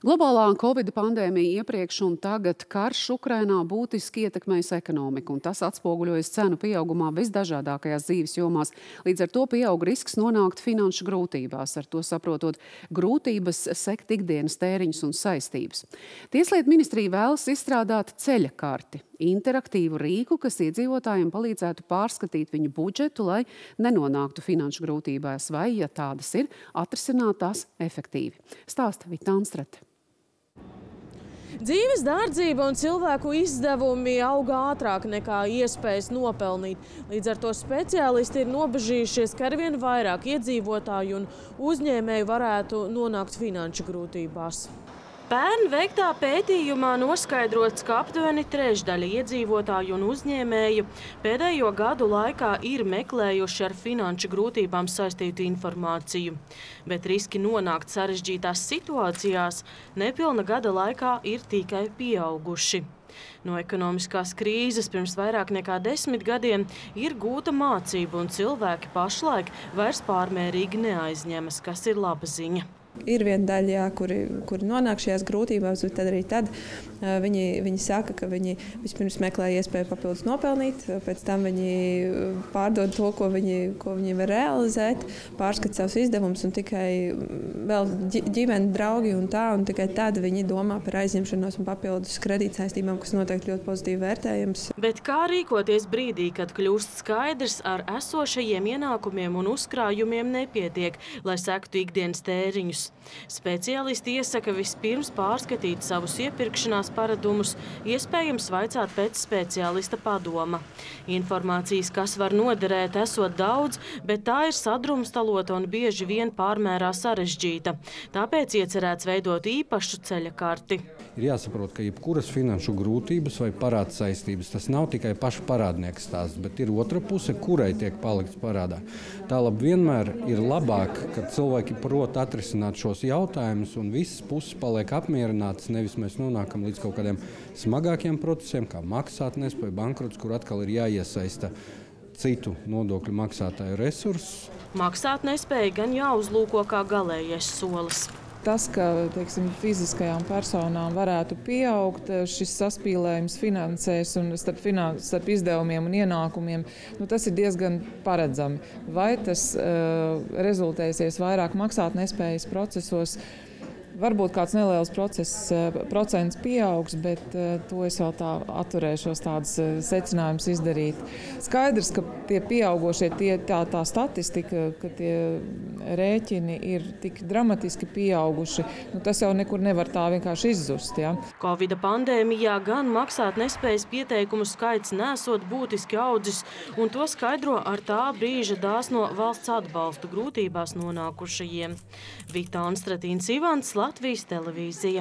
Globālā Covid pandēmija iepriekš un tagad karš Ukrainā būtiski ietekmējas ekonomiku, un tas atspoguļojas cenu pieaugumā visdažādākajās dzīves jomās. Līdz ar to pieaug risks nonākt finanšu grūtībās, ar to saprotot grūtības sekt ikdienas tēriņus un saistības. Tieslietu ministrija vēlas izstrādāt ceļa karti, interaktīvu rīku, kas iedzīvotājiem palīdzētu pārskatīt viņu budžetu, lai nenonāktu finanšu grūtībās, vai, ja tādas ir, atrisināt tās efektīvi. Stāsta Vita Anstrate. Dzīves dārdzība un cilvēku izdevumi aug ātrāk nekā iespējas nopelnīt. Līdz ar to speciālisti ir nobežījušies, ka arvien vairāk iedzīvotāju un uzņēmēju varētu nonākt finanšu grūtībās. Pērn veiktā pētījumā noskaidrots, ka aptuveni trešdaļa iedzīvotāju un uzņēmēju pēdējo gadu laikā ir meklējuši ar finanšu grūtībām saistītu informāciju. Bet riski nonākt sarežģītās situācijās nepilna gada laikā ir tikai pieauguši. No ekonomiskās krīzes pirms vairāk nekā desmit gadiem ir gūta mācība, un cilvēki pašlaik vairs pārmērīgi neaizņemas, kas ir laba ziņa. Ir viena daļa, jā, kuri, kuri nonāk šajās grūtībās, bet arī tad viņi, viņi saka, ka viņi vispirms meklē iespēju papildus nopelnīt, pēc tam viņi pārdod to, ko viņi, ko viņi var realizēt, pārskata savus izdevumus un tikai vēl ģimene, draugi un tā, un tikai tad viņi domā par aizņemšanos un papildus kredītsaistībām, kas noteikti ļoti pozitīvi vērtējams. Bet kā rīkoties brīdī, kad kļūst skaidrs, ar esošajiem ienākumiem un uzkrājumiem nepietiek, lai sektu ikdienas tēriņus? Mērķus. Speciālisti iesaka vispirms pārskatīt savus iepirkšanās paradumus, iespējams vaicāt pēc speciālista padoma. Informācijas, kas var noderēt, esot daudz, bet tā ir sadrumstalota un bieži vien pārmērā sarežģīta. Tāpēc iecerēts veidot īpašu ceļa karti. Ir jāsaprot, ka jebkuras finanšu grūtības vai parāda saistības tas nav tikai paša parādnieka stāsts, bet ir otra puse, kurai tiek palikts parādā. Tālāk vienmēr ir labāk, kad cilvēki prot atrisināt šos jautājumus un visas puses paliek apmierinātas. Nevis mēs nonākam līdz kaut kādiem smagākiem procesiem, kā maksātnespēja, bankrots, kur atkal ir jāiesaista citu nodokļu maksātāju resursus. Maksātnespēja gan jāuzlūko kā galējais solis tas, ka teiksim, fiziskajām personām varētu pieaugt šis saspīlējums finansēs un starp, finans, starp izdevumiem un ienākumiem, nu, tas ir diezgan paredzami. Vai tas uh, rezultēsies vairāk maksātnespējas procesos? Varbūt kāds neliels process, eh, procents pieaugs, bet eh, to es vēl tā atturēšos tādus eh, secinājumus izdarīt. Skaidrs, ka tie pieaugošie, tie, tā, tā statistika, ka tie rēķini ir tik dramatiski pieauguši, nu, tas jau nekur nevar tā vienkārši izzust. Ja? Covid pandēmijā gan maksāt nespējas pieteikumu skaits nesot būtiski audzis, un to skaidro ar tā brīža dāsno valsts atbalstu grūtībās nonākušajiem. Vita Anstratīns Ivans, Latvijas televīzija.